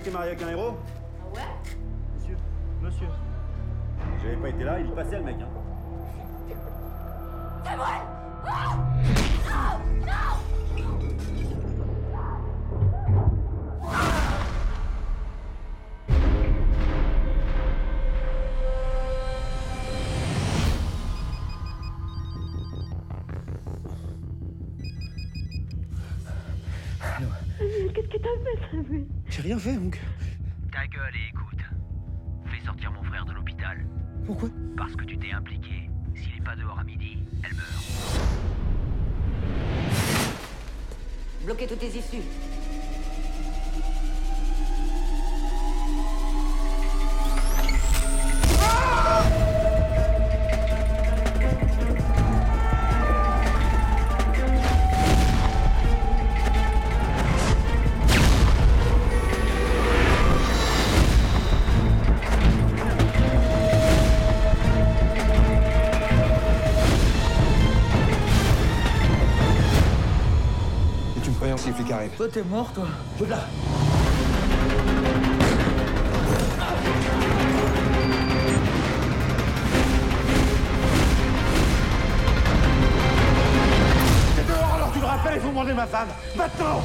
qui est marié avec un héros Ah ouais Monsieur. Monsieur. Si j'avais pas été là, il y passait le mec, hein. C'est vrai Ah Non Non Qu'est-ce que t'as fait, Samuel? J'ai rien fait, donc. Ta gueule et écoute. Fais sortir mon frère de l'hôpital. Pourquoi? Parce que tu t'es impliqué. S'il est pas dehors à midi, elle meurt. Bloquez toutes les issues. Tu me préviens si les flics arrivent. Toi, t'es mort, toi. Au-delà T'es dehors alors tu le rappelles, il faut demander ma femme Maintenant